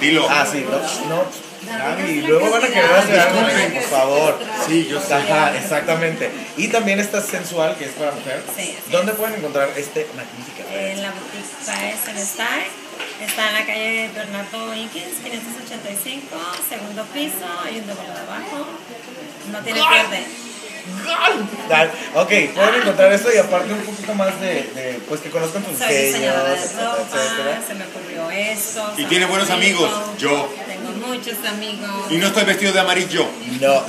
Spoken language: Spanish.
Dilo. Ah, sí, no, no. Gaby, luego van a querer hacer algo, por favor. Sí, yo sé. Ajá, exactamente. Y también está sensual, que es para mujer. Sí, ¿Dónde pueden encontrar este magnífica? En la boutique Paes en Style. Está en la calle Bernardo Higgins, 585, segundo piso. Hay un doble abajo. No tiene pierde. Dale, Ok, pueden encontrar esto y aparte un poquito más de, de, pues que conozcan tus de diseños, etcétera. Se me ocurrió esto. Y tiene buenos amigos, yo. Tengo muchos amigos. Y no estoy vestido de amarillo. No.